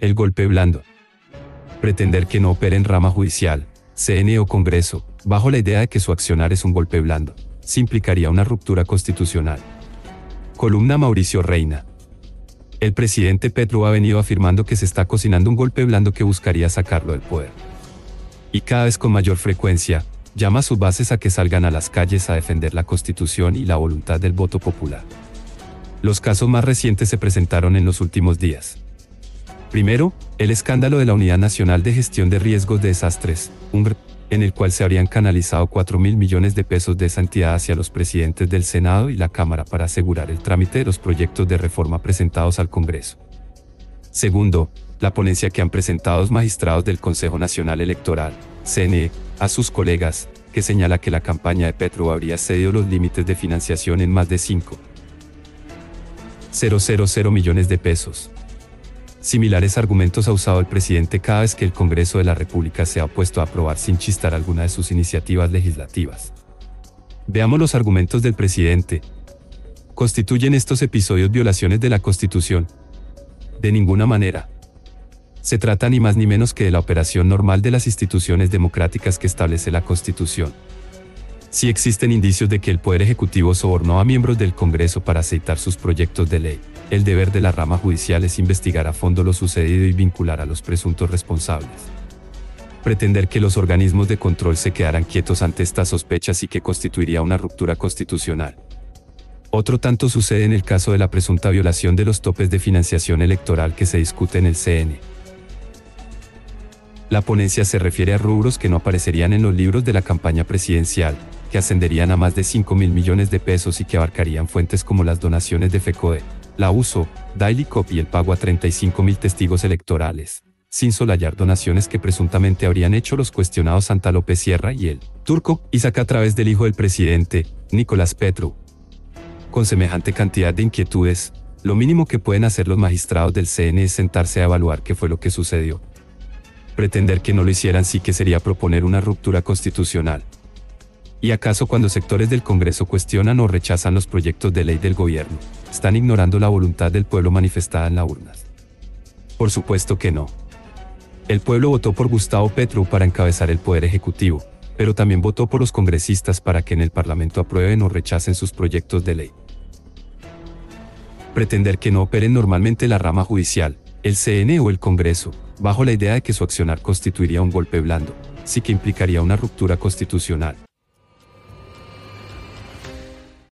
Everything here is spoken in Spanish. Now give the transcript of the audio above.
El golpe blando. Pretender que no opere en rama judicial, CNE o Congreso, bajo la idea de que su accionar es un golpe blando, se implicaría una ruptura constitucional. Columna Mauricio Reina. El presidente Petro ha venido afirmando que se está cocinando un golpe blando que buscaría sacarlo del poder. Y cada vez con mayor frecuencia, llama a sus bases a que salgan a las calles a defender la Constitución y la voluntad del voto popular. Los casos más recientes se presentaron en los últimos días. Primero, el escándalo de la Unidad Nacional de Gestión de Riesgos de Desastres, en el cual se habrían canalizado 4 mil millones de pesos de esa entidad hacia los presidentes del Senado y la Cámara para asegurar el trámite de los proyectos de reforma presentados al Congreso. Segundo, la ponencia que han presentado los magistrados del Consejo Nacional Electoral, CNE, a sus colegas, que señala que la campaña de Petro habría cedido los límites de financiación en más de 5.000 millones de pesos. Similares argumentos ha usado el presidente cada vez que el Congreso de la República se ha opuesto a aprobar sin chistar alguna de sus iniciativas legislativas. Veamos los argumentos del presidente. ¿Constituyen estos episodios violaciones de la Constitución? De ninguna manera. Se trata ni más ni menos que de la operación normal de las instituciones democráticas que establece la Constitución. Si existen indicios de que el Poder Ejecutivo sobornó a miembros del Congreso para aceitar sus proyectos de ley, el deber de la rama judicial es investigar a fondo lo sucedido y vincular a los presuntos responsables. Pretender que los organismos de control se quedaran quietos ante estas sospechas y que constituiría una ruptura constitucional. Otro tanto sucede en el caso de la presunta violación de los topes de financiación electoral que se discute en el CN. La ponencia se refiere a rubros que no aparecerían en los libros de la campaña presidencial, que ascenderían a más de 5 mil millones de pesos y que abarcarían fuentes como las donaciones de FECODE, la uso, Daily Cop y el pago a 35.000 testigos electorales, sin solayar donaciones que presuntamente habrían hecho los cuestionados Santa López Sierra y el turco Isaac a través del hijo del presidente, Nicolás Petro. Con semejante cantidad de inquietudes, lo mínimo que pueden hacer los magistrados del CN es sentarse a evaluar qué fue lo que sucedió. Pretender que no lo hicieran sí que sería proponer una ruptura constitucional. ¿Y acaso cuando sectores del Congreso cuestionan o rechazan los proyectos de ley del gobierno, están ignorando la voluntad del pueblo manifestada en las urnas? Por supuesto que no. El pueblo votó por Gustavo Petro para encabezar el poder ejecutivo, pero también votó por los congresistas para que en el Parlamento aprueben o rechacen sus proyectos de ley. Pretender que no operen normalmente la rama judicial, el CN o el Congreso, bajo la idea de que su accionar constituiría un golpe blando, sí que implicaría una ruptura constitucional.